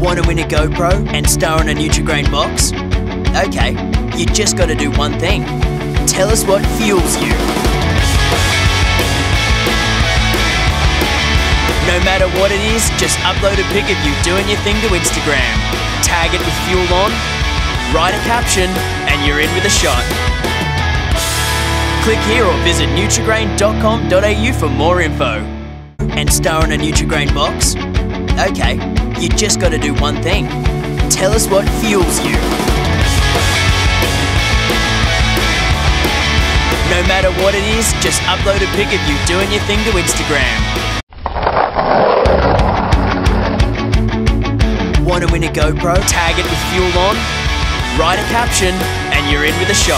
Want to win a GoPro and star in a Nutri-Grain box? Okay, you just got to do one thing. Tell us what fuels you. No matter what it is, just upload a pic of you doing your thing to Instagram. Tag it with fuel on, write a caption, and you're in with a shot. Click here or visit Nutrigrain.com.au for more info. And star in a Nutri-Grain box? Okay, you just got to do one thing. Tell us what fuels you. No matter what it is, just upload a pic of you doing your thing to Instagram. Want to win a GoPro? Tag it with fuel on, write a caption, and you're in with a shot.